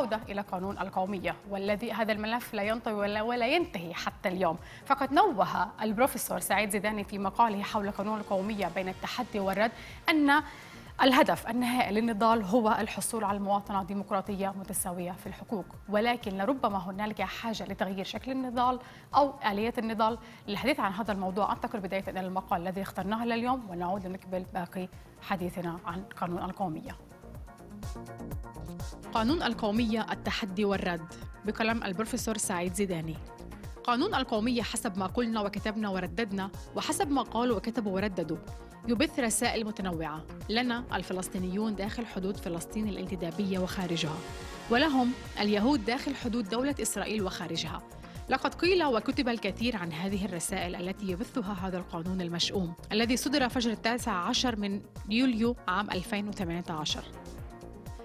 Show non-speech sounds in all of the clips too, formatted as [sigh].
العودة إلى قانون القومية والذي هذا الملف لا ينطوي ولا, ولا ينتهي حتى اليوم. فقد نوه البروفيسور سعيد زيداني في مقاله حول قانون القومية بين التحدي والرد أن الهدف النهائي للنضال هو الحصول على مواطنة ديمقراطية متساوية في الحقوق. ولكن لربما هنالك حاجة لتغيير شكل النضال أو آلية النضال للحديث عن هذا الموضوع. أنتقل بداية إلى المقال الذي اخترناه لليوم ونعود لنكمل باقي حديثنا عن قانون القومية. قانون القومية التحدي والرد بكلام البروفيسور سعيد زيداني. قانون القومية حسب ما قلنا وكتبنا ورددنا وحسب ما قالوا وكتبوا ورددوا. يبث رسائل متنوعة. لنا الفلسطينيون داخل حدود فلسطين الانتدابية وخارجها. ولهم اليهود داخل حدود دولة إسرائيل وخارجها. لقد قيل وكتب الكثير عن هذه الرسائل التي يبثها هذا القانون المشؤوم الذي صدر فجر التاسع عشر من يوليو عام 2018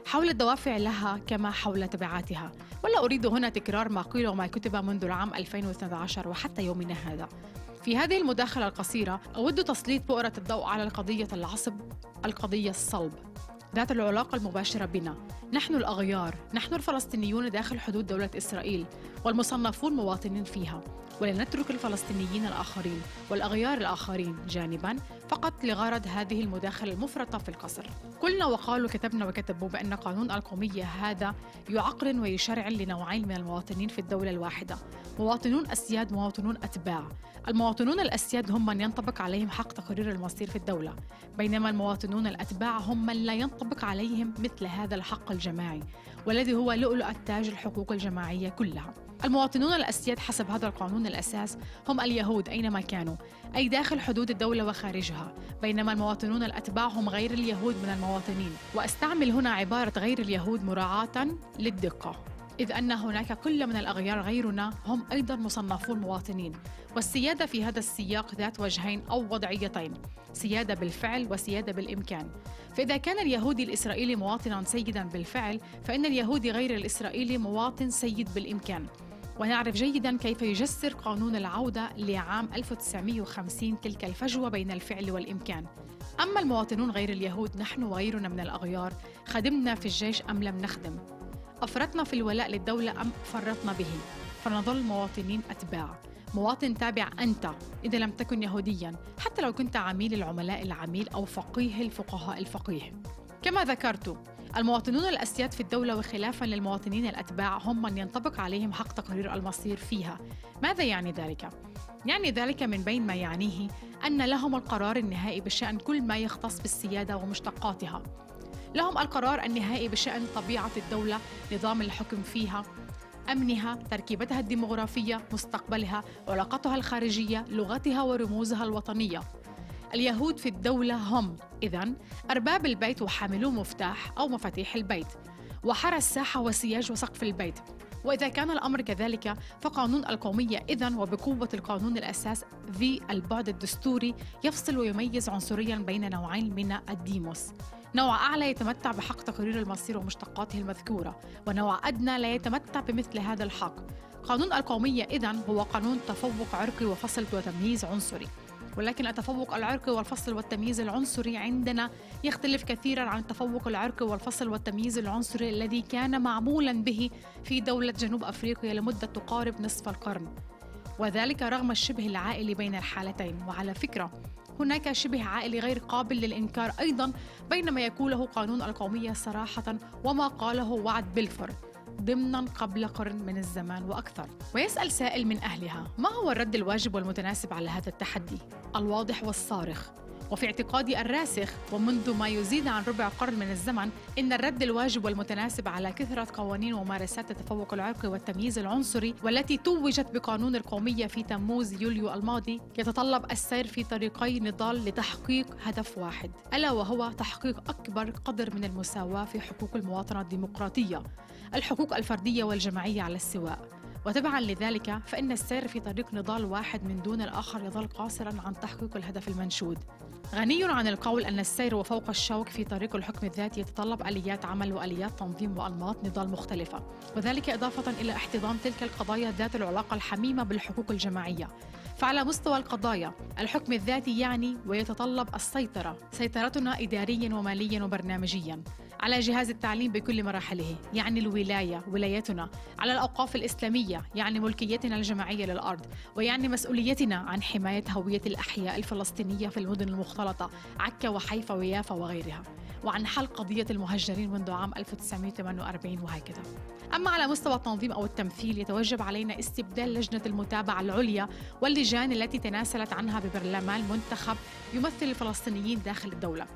حول الدوافع لها كما حول تبعاتها. ولا أريد هنا تكرار ما قيل وما كتب منذ العام 2012 وحتى يومنا هذا. في هذه المداخلة القصيرة أود تسليط بؤرة الضوء على القضية العصب القضية الصلب ذات العلاقة المباشرة بنا. نحن الأغيار. نحن الفلسطينيون داخل حدود دولة إسرائيل والمصنفون مواطنين فيها. ولنترك الفلسطينيين الآخرين والأغيار الآخرين جانبا فقط لغرض هذه المداخلة المفرطة في القصر. قلنا وقالوا كتبنا وكتبوا بأن قانون القومية هذا يعقل ويشرع لنوعين من المواطنين في الدولة الواحدة. مواطنون أسياد مواطنون أتباع. المواطنون الأسياد هم من ينطبق عليهم حق تقرير المصير في الدولة. بينما المواطنون الأتباع هم من لا ينطبق عليهم مثل هذا الحق الجماعي والذي هو لؤلؤ التاج الحقوق الجماعية كلها. المواطنون الأسياد حسب هذا القانون الأساس هم اليهود أينما كانوا أي داخل حدود الدولة وخارجها بينما المواطنون الأتباع هم غير اليهود من المواطنين. وأستعمل هنا عبارة غير اليهود مراعاة للدقة إذ أن هناك كل من الأغيار غيرنا هم أيضا مصنفون مواطنين والسيادة في هذا السياق ذات وجهين أو وضعيتين سيادة بالفعل وسيادة بالإمكان. فإذا كان اليهودي الإسرائيلي مواطنا سيدا بالفعل فإن اليهودي غير الإسرائيلي مواطن سيد بالإمكان. ونعرف جيدا كيف يجسر قانون العودة لعام 1950 تلك الفجوة بين الفعل والإمكان. أما المواطنون غير اليهود نحن وغيرنا من الأغيار. خدمنا في الجيش أم لم نخدم؟ أفرطنا في الولاء للدولة أم فرطنا به؟ فنظل مواطنين أتباع. مواطن تابع أنت إذا لم تكن يهوديا حتى لو كنت عميل العملاء العميل أو فقيه الفقهاء الفقيه. كما ذكرت المواطنون الأسياد في الدولة وخلافا للمواطنين الأتباع هم من ينطبق عليهم حق تقرير المصير فيها ماذا يعني ذلك؟ يعني ذلك من بين ما يعنيه أن لهم القرار النهائي بشأن كل ما يختص بالسيادة ومشتقاتها لهم القرار النهائي بشأن طبيعة الدولة نظام الحكم فيها أمنها، تركيبتها الديمغرافية، مستقبلها، علاقتها الخارجية، لغتها ورموزها الوطنية. اليهود في الدولة هم. إذا أرباب البيت وحاملو مفتاح أو مفاتيح البيت، وحرى الساحة وسياج وسقف البيت. وإذا كان الأمر كذلك فقانون القومية إذا وبقوة القانون الأساس ذي البعد الدستوري يفصل ويميز عنصريا بين نوعين من الديموس. نوع أعلى يتمتع بحق تقرير المصير ومشتقاته المذكورة ونوع أدنى لا يتمتع بمثل هذا الحق. قانون القومية إذن هو قانون تفوق عرقي وفصل وتمييز عنصري. ولكن التفوق العرقي والفصل والتمييز العنصري عندنا يختلف كثيرا عن التفوق العرقي والفصل والتمييز العنصري الذي كان معمولا به في دولة جنوب أفريقيا لمدة تقارب نصف القرن. وذلك رغم الشبه العائلي بين الحالتين. وعلى فكرة هناك شبه عائلي غير قابل للإنكار أيضا بين ما يقوله قانون القومية صراحة وما قاله وعد بلفور ضمنا قبل قرن من الزمان وأكثر. ويسأل سائل من أهلها ما هو الرد الواجب والمتناسب على هذا التحدي؟ الواضح والصارخ. وفي اعتقادي الراسخ ومنذ ما يزيد عن ربع قرن من الزمن إن الرد الواجب والمتناسب على كثرة قوانين وممارسات التفوق العرقي والتمييز العنصري والتي توجت بقانون القومية في تموز يوليو الماضي يتطلب السير في طريقي نضال لتحقيق هدف واحد ألا وهو تحقيق أكبر قدر من المساواة في حقوق المواطنة الديمقراطية. الحقوق الفردية والجماعية على السواء. وتبعا لذلك فإن السير في طريق نضال واحد من دون الآخر يظل قاصرا عن تحقيق الهدف المنشود. غني عن القول أن السير وفوق الشوك في طريق الحكم الذاتي يتطلب آليات عمل وآليات تنظيم وأنماط نضال مختلفة. وذلك إضافة إلى احتضان تلك القضايا ذات العلاقة الحميمة بالحقوق الجماعية. فعلى مستوى القضايا الحكم الذاتي يعني ويتطلب السيطرة سيطرتنا إداريا وماليا وبرنامجيا. على جهاز التعليم بكل مراحله يعني الولاية ولايتنا على الأوقاف الإسلامية يعني ملكيتنا الجماعية للأرض ويعني مسؤوليتنا عن حماية هوية الأحياء الفلسطينية في المدن المختلطة عكا وحيفا ويافا وغيرها وعن حل قضية المهجرين منذ عام 1948 وهكذا. أما على مستوى التنظيم أو التمثيل يتوجب علينا استبدال لجنة المتابعة العليا واللجان التي تناسلت عنها ببرلمان منتخب يمثل الفلسطينيين داخل الدولة.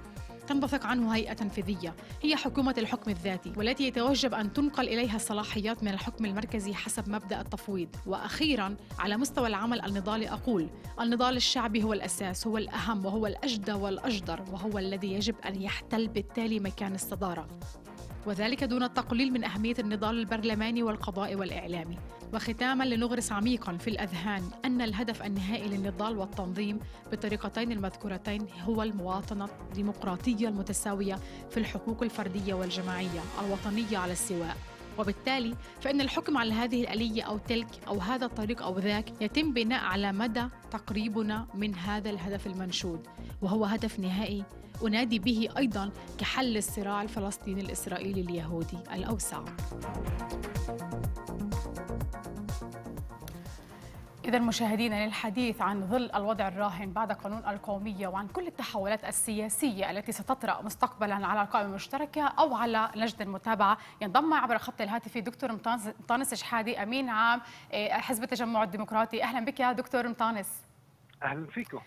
تنبثق عنه هيئة تنفيذية هي حكومة الحكم الذاتي والتي يتوجب أن تنقل إليها الصلاحيات من الحكم المركزي حسب مبدأ التفويض. وأخيرا على مستوى العمل النضالي أقول النضال الشعبي هو الأساس هو الأهم وهو الأجدى والأجدر وهو الذي يجب أن يحتل بالتالي مكان الصدارة. وذلك دون التقليل من أهمية النضال البرلماني والقضائي والإعلامي. وختاما لنغرس عميقا في الأذهان أن الهدف النهائي للنضال والتنظيم بالطريقتين المذكورتين هو المواطنة الديمقراطية المتساوية في الحقوق الفردية والجماعية الوطنية على السواء. وبالتالي فإن الحكم على هذه الآلية أو تلك أو هذا الطريق أو ذاك يتم بناء على مدى تقريبنا من هذا الهدف المنشود وهو هدف نهائي أنادي به أيضا كحل الصراع الفلسطيني الإسرائيلي اليهودي الأوسع. إذا مشاهدينا للحديث عن ظل الوضع الراهن بعد قانون القومية وعن كل التحولات السياسية التي ستطرأ مستقبلا على القائمة المشتركة أو على لجنة المتابعة ينضم عبر الخط الهاتفي دكتور مطانس شحادي أمين عام آه، حزب التجمع الديمقراطي. أهلا بك يا دكتور مطانس. أهلا فيكم.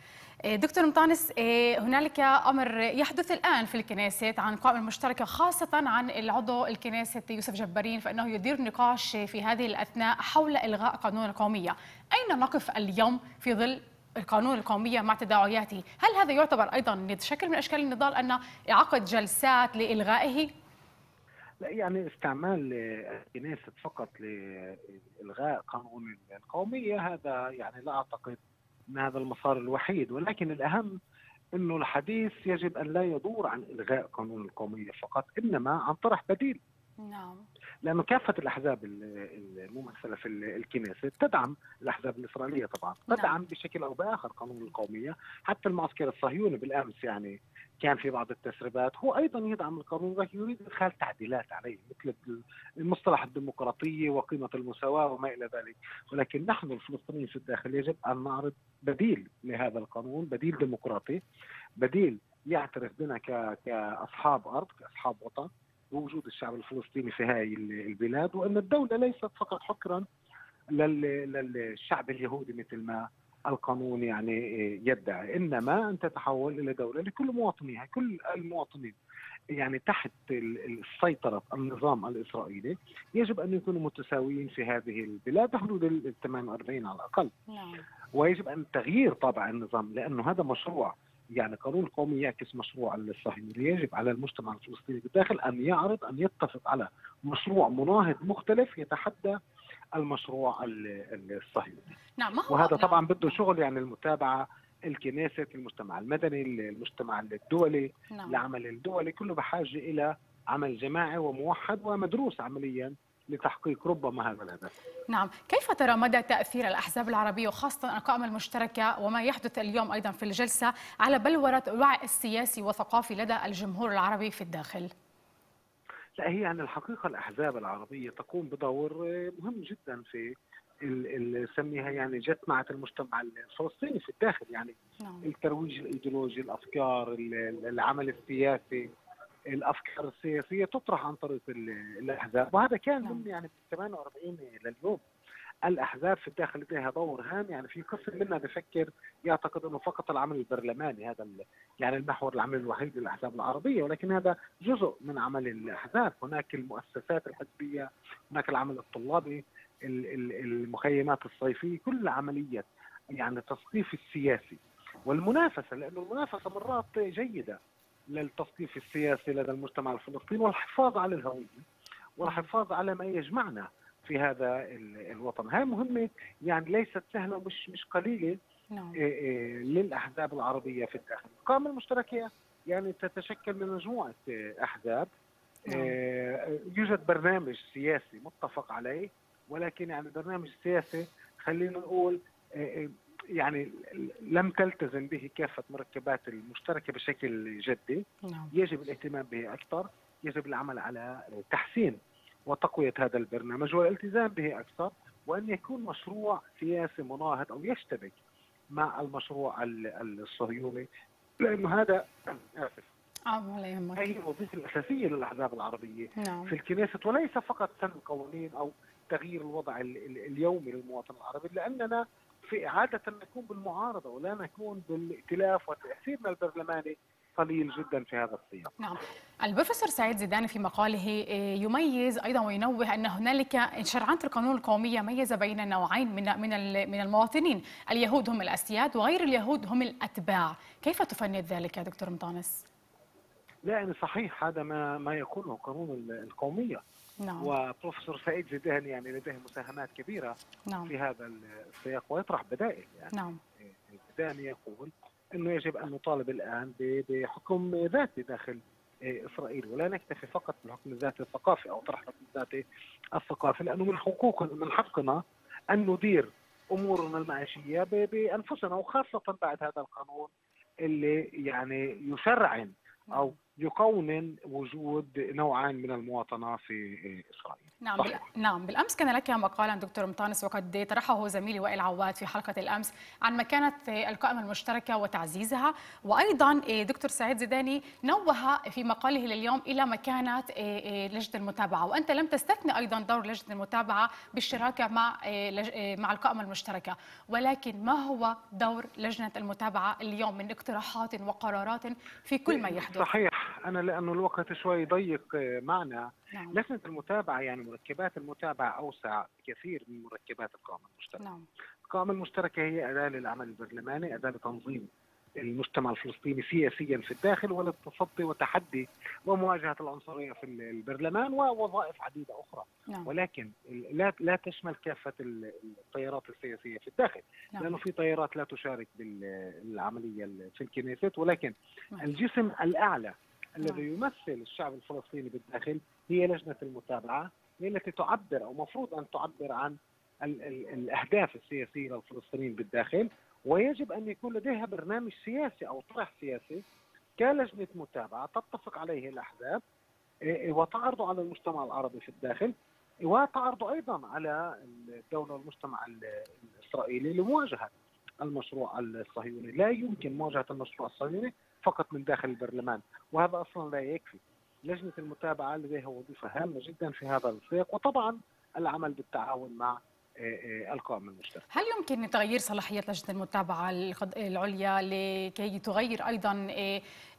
إيه، دكتور مطانس إيه، هنالك أمر يحدث الآن في الكنيست عن القائمه المشتركه خاصة عن العضو الكنيست يوسف جبارين فإنه يدير نقاش في هذه الأثناء حول إلغاء قانون القومية، أين نقف اليوم في ظل القانون القومية مع تداعياته، هل هذا يعتبر أيضا شكل من أشكال النضال أن يعقد جلسات لإلغائه؟ لا يعني استعمال الكنيست فقط لإلغاء قانون القومية هذا يعني لا أعتقد هذا المسار الوحيد ولكن الأهم إنه الحديث يجب أن لا يدور عن إلغاء قانون القومية فقط إنما عن طرح بديل نعم لأنه كافة الأحزاب الممثلة في الكنيسة تدعم الأحزاب الإسرائيلية طبعا نعم. تدعم نعم. بشكل أو بآخر قانون القومية حتى المعسكر الصهيوني بالأمس يعني كان في بعض التسريبات هو أيضا يدعم القانون ولكن يريد إدخال تعديلات عليه مثل المصطلح الديمقراطية وقيمة المساواة وما إلى ذلك ولكن نحن الفلسطينيين في الداخل يجب أن نعرض بديل لهذا القانون بديل ديمقراطي بديل يعترف بنا كأصحاب أرض كأصحاب وطن بوجود الشعب الفلسطيني في هذه البلاد وأن الدولة ليست فقط حكرا للشعب اليهودي مثل ما القانون يعني يدعي إنما أن تتحول إلى دولة لكل مواطنيها كل المواطنين. يعني تحت السيطرة النظام الإسرائيلي يجب أن يكونوا متساويين في هذه البلاد بحدود ال 48 على الأقل نعم. ويجب أن تغيير طابع النظام لأنه هذا مشروع يعني قانون قومي يعكس مشروع الصهيوني يجب على المجتمع الفلسطيني بالداخل أن يعرض أن يتفق على مشروع مناهض مختلف يتحدى المشروع الصهيوني نعم وهذا طبعا. بده شغل يعني المتابعة الكنيسة المجتمع المدني المجتمع الدولي نعم. العمل الدولي كله بحاجة إلى عمل جماعي وموحد ومدروس عمليا لتحقيق ربما هذا الهدف نعم كيف ترى مدى تأثير الأحزاب العربية وخاصة القائمة المشتركة وما يحدث اليوم أيضا في الجلسة على بلورة الوعي السياسي والثقافي لدى الجمهور العربي في الداخل؟ لا هي يعني الحقيقة الأحزاب العربية تقوم بدور مهم جدا في نسميها يعني جتمعة المجتمع الفلسطيني في الداخل يعني نعم. الترويج الإيديولوجي الأفكار العمل السياسي الأفكار السياسية تطرح عن طريق الأحزاب وهذا كان نعم. من يعني من 48 لليوم الأحزاب في الداخل لديها دور هام يعني في قسم منا بفكر يعتقد إنه فقط العمل البرلماني هذا يعني المحور العمل الوحيد للأحزاب العربية ولكن هذا جزء من عمل الأحزاب هناك المؤسسات الحزبية هناك العمل الطلابي المخيمات الصيفية كل عملية يعني التثقيف السياسي والمنافسة لأنه المنافسة مرات جيدة للتثقيف السياسي لدى المجتمع الفلسطيني والحفاظ على الهوية والحفاظ على ما يجمعنا في هذا الوطن هاي مهمة يعني ليست سهلة ومش مش قليلة نعم. للأحزاب العربية في الداخل القائمة المشتركة يعني تتشكل من مجموعة أحزاب نعم. يوجد برنامج سياسي متفق عليه ولكن يعني البرنامج السياسي خلينا نقول يعني لم تلتزم به كافة مركبات المشتركة بشكل جدي نعم. يجب الاهتمام به أكثر يجب العمل على تحسين وتقوية هذا البرنامج والالتزام به أكثر وأن يكون مشروع سياسي مناهض أو يشتبك مع المشروع الصهيوني لأنه هذا يهمك هي الوظيفه الاساسيه للأحزاب العربية نعم. في الكنيسة وليس فقط سن قوانين أو تغيير الوضع اليومي للمواطن العربي لأننا في عادة نكون بالمعارضة ولا نكون بالائتلاف وتأثيرنا البرلماني قليل جدا في هذا السياق. نعم. البروفيسور سعيد زيداني في مقاله آه، يميز أيضا وينوه أن هنالك شرعنه القانون القومية ميز بين نوعين من من من المواطنين، اليهود هم الأسياد وغير اليهود هم الأتباع، كيف تفند ذلك يا دكتور مطانس؟ لا يعني صحيح هذا ما ما يقوله قانون القومية نعم. وبروفيسور سعيد زيدان يعني لديه مساهمات كبيرة نعم. في هذا السياق ويطرح بدائل يعني نعم. زيدان يقول إنه يجب أن نطالب الآن بحكم ذاتي داخل إسرائيل ولا نكتفي فقط بالحكم الذاتي الثقافي أو طرح الحكم الذاتي الثقافي لأنه من حقوقنا من حقنا أن ندير أمورنا المعيشية بأنفسنا وخاصة بعد هذا القانون اللي يعني يشرعن أو يقونن وجود نوعان من المواطنة في إسرائيل. نعم صحيح. نعم بالأمس كان لك مقالا دكتور مطانس وقد طرحه زميلي وائل عواد في حلقة الأمس عن مكانة القائمة المشتركة وتعزيزها وأيضا دكتور سعيد زيداني نوه في مقاله لليوم إلى مكانة لجنة المتابعة وأنت لم تستثني أيضا دور لجنة المتابعة بالشراكة مع مع القائمة المشتركة ولكن ما هو دور لجنة المتابعة اليوم من اقتراحات وقرارات في كل ما يحدث؟ صحيح أنا لأنه الوقت شوي ضيق معنا نعم. لجنة المتابعة يعني مركبات المتابعة أوسع بكثير من مركبات القائمه المشتركه. نعم. القائمه المشتركه هي أداة للعمل البرلماني، أداة لتنظيم المجتمع الفلسطيني سياسيا في الداخل وللتصدي وتحدي ومواجهة العنصرية في البرلمان ووظائف عديدة أخرى نعم. ولكن لا لا تشمل كافة التيارات السياسية في الداخل نعم. لأنه في تيارات لا تشارك بالعملية في الكنيست ولكن نعم. الجسم الأعلى الذي يمثل الشعب الفلسطيني بالداخل هي لجنة المتابعة هي التي تعبر أو مفروض أن تعبر عن ال ال الأهداف السياسية للفلسطينيين بالداخل ويجب أن يكون لديها برنامج سياسي أو طرح سياسي كلجنة متابعة تتفق عليه الأحزاب وتعرضه على المجتمع العربي في الداخل وتعرضه أيضا على الدولة والمجتمع الإسرائيلي لمواجهة المشروع الصهيوني، لا يمكن مواجهة المشروع الصهيوني فقط من داخل البرلمان، وهذا أصلا لا يكفي. لجنة المتابعة لديها وظيفة هامة جدا في هذا السياق وطبعا العمل بالتعاون مع القائمة المشتركة هل يمكن تغيير صلاحية لجنة المتابعة العليا لكي تغير أيضا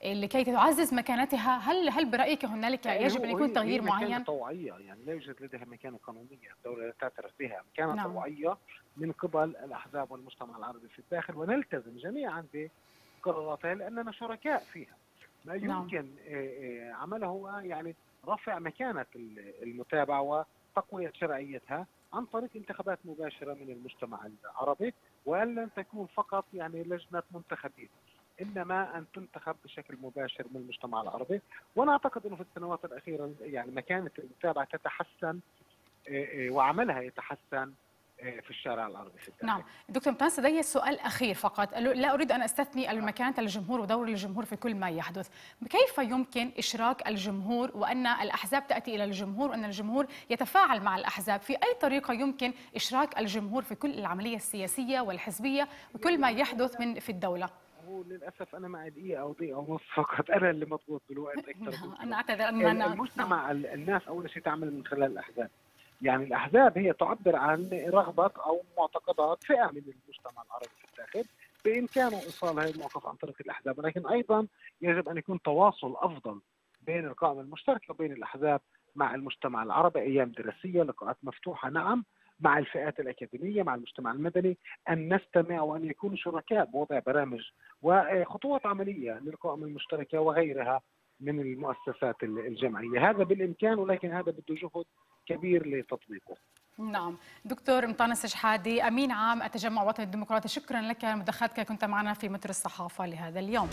لكي تعزز مكانتها هل هل برأيك هنالك يجب أن يكون تغيير معين؟ مكانة طوعية يعني لا يوجد لديها مكانة قانونية الدولة لا تعترف بها مكانة نعم. طوعية من قبل الأحزاب والمجتمع العربي في الداخل ونلتزم جميعا بقراراتها لأننا شركاء فيها ما يمكن نعم. عمله يعني رفع مكانة المتابعة وتقوية شرعيتها عن طريق انتخابات مباشرة من المجتمع العربي لن تكون فقط يعني لجنة منتخبين إنما أن تنتخب بشكل مباشر من المجتمع العربي وأنا أعتقد إنه في السنوات الأخيرة يعني مكانة المتابعة تتحسن وعملها يتحسن في الشارع العربي في الداخل. نعم. دكتور متانس لدي سؤال أخير فقط. لا أريد أن أستثني المكانه الجمهور ودور الجمهور في كل ما يحدث. كيف يمكن إشراك الجمهور وأن الأحزاب تأتي إلى الجمهور وأن الجمهور يتفاعل مع الأحزاب؟ في أي طريقة يمكن إشراك الجمهور في كل العملية السياسية والحزبية وكل ما يحدث من في الدولة؟ هو للأسف أنا معي دقيقة أو دقيقة ونص [laughs] فقط. أنا اللي مضغوط بالوقت أكثر [laughs] أنا أعتذر أن أنا المجتمع الناس أول شيء تعمل من خلال الأحزاب. يعني الأحزاب هي تعبر عن رغبه أو معتقدات فئة من المجتمع العربي في الداخل بإمكانه إيصال هذه المواقف عن طريق الأحزاب. ولكن أيضا يجب أن يكون تواصل أفضل بين القائمة المشتركة وبين الأحزاب مع المجتمع العربي أيام دراسية لقاءات مفتوحة نعم مع الفئات الأكاديمية مع المجتمع المدني. أن نستمع وأن يكونوا شركاء بوضع برامج وخطوات عملية للقائمة المشتركة وغيرها من المؤسسات الجمعية، هذا بالإمكان ولكن هذا بده جهد كبير لتطبيقه. نعم دكتور مطانس شحادي أمين عام التجمع الوطني الديمقراطي شكرا لك مداخلتك كنت معنا في متر الصحافة لهذا اليوم